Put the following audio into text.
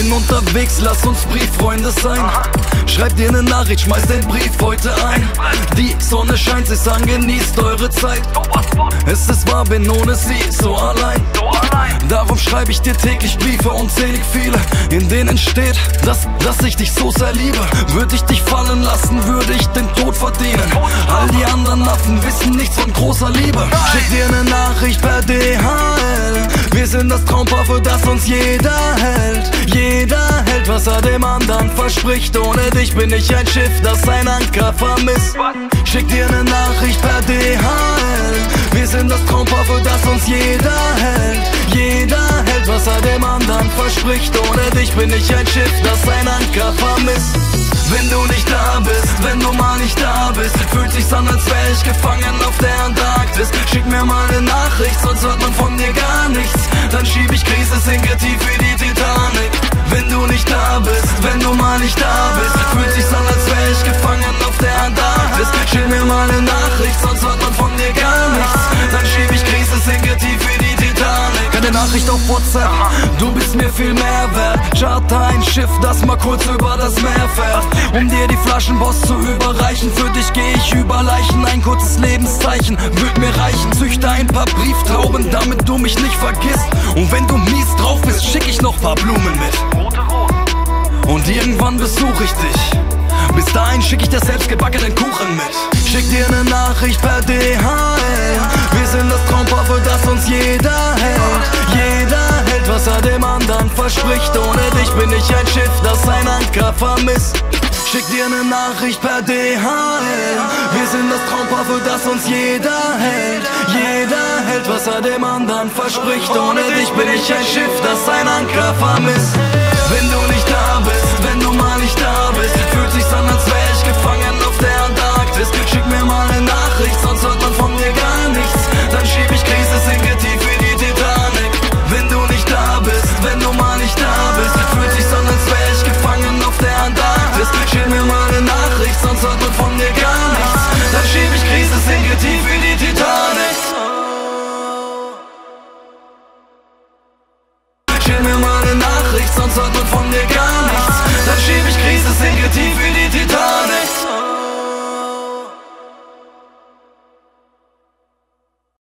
bin unterwegs, lass uns Brieffreunde sein. Schreib dir ne Nachricht, schmeiß den Brief heute ein. Die Sonne scheint, sie sagen, genießt eure Zeit. Es ist wahr, bin ohne sie so allein. Darum schreibe ich dir täglich Briefe, unzählig viele, in denen steht, dass, dass ich dich so sehr liebe. Würde ich dich fallen lassen, würde ich den Tod verdienen. All die anderen Affen wissen nichts von großer Liebe. Schick dir ne Nachricht per DHL. Sind das Traumpaar, für das uns jeder hält. Jeder hält, was er dem anderen verspricht. Ohne dich bin ich ein Schiff, das sein Anker vermisst. Schick dir ne Nachricht per DHL. Wir sind das Traumpaar, für das uns jeder hält. Jeder hält, was er dem anderen verspricht. Ohne dich bin ich ein Schiff, das sein Anker vermisst. Wenn du nicht da bist, wenn du mal nicht da bist, fühlt sich's an, als wär ich gefangen auf der Antarktis. Schick mir mal ne Nachricht, sonst hört Tief wie die Titanic. Wenn du nicht da bist, wenn du mal nicht da bist, fühlt sich's an, als wär ich gefangen auf der Antarktis. Schick mir mal ne Nachricht, Nachricht auf WhatsApp, du bist mir viel mehr wert. Charter ein Schiff, das mal kurz über das Meer fährt. Um dir die Flaschenpost zu überreichen. Für dich geh ich über Leichen, ein kurzes Lebenszeichen wird mir reichen. Züchte ein paar Brieftauben, damit du mich nicht vergisst. Und wenn du mies drauf bist, schick ich noch paar Blumen mit. Und irgendwann besuch ich dich. Bis dahin schick ich dir selbstgebackenen Kuchen mit. Schick dir ne Nachricht per DHL. Wir sind das Traumpaar, für das uns jeder hält. Verspricht. Ohne dich bin ich ein Schiff, das sein Anker vermisst. Schick dir ne Nachricht per DHL. Wir sind das Traumpaar, für das uns jeder hält. Jeder hält, was er dem anderen verspricht. Ohne dich bin ich ein Schiff, das sein Anker vermisst. Schick mir mal eine Nachricht, sonst hört man von dir gar nichts. Dann schieb ich Krise, sinke tief in die